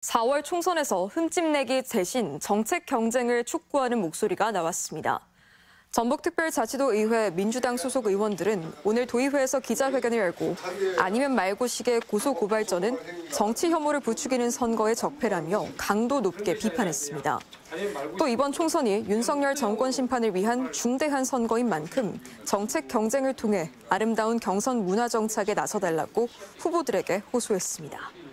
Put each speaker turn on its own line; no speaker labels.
4월 총선에서 흠집내기 대신 정책 경쟁을 촉구하는 목소리가 나왔습니다. 전북특별자치도의회 민주당 소속 의원들은 오늘 도의회에서 기자회견을 열고 아니면 말고식의 고소고발전은 정치 혐오를 부추기는 선거의 적폐라며 강도 높게 비판했습니다. 또 이번 총선이 윤석열 정권 심판을 위한 중대한 선거인 만큼 정책 경쟁을 통해 아름다운 경선 문화 정착에 나서달라고 후보들에게 호소했습니다.